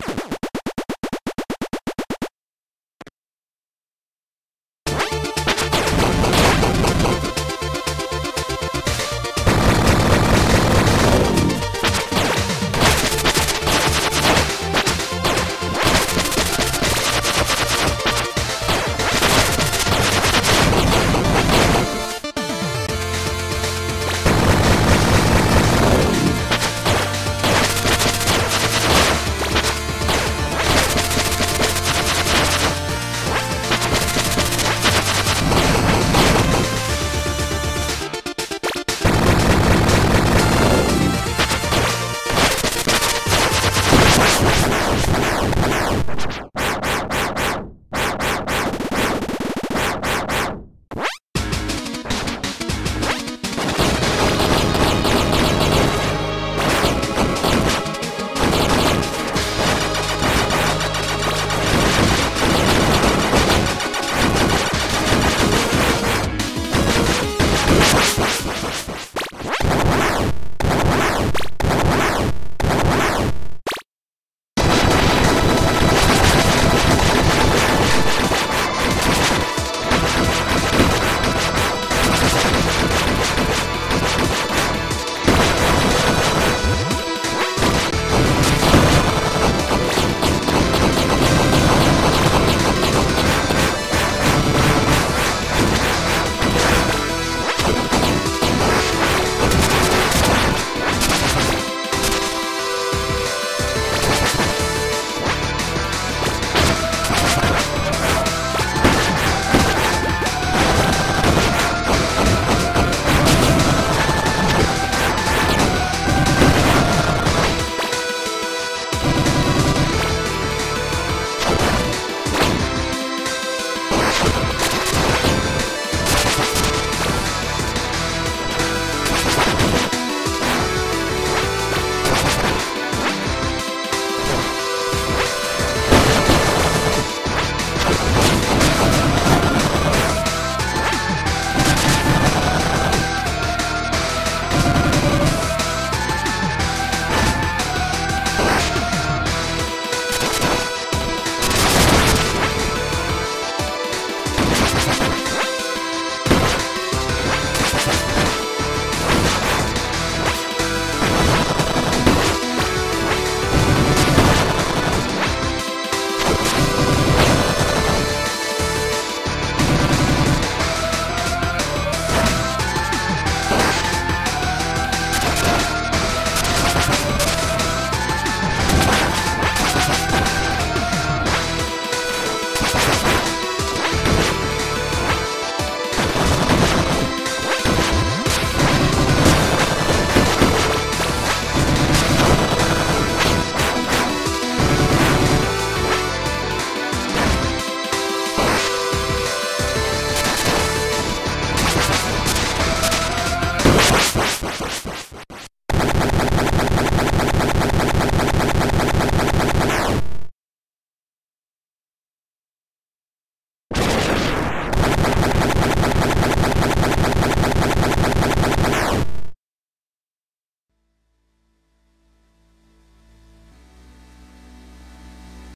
Bye.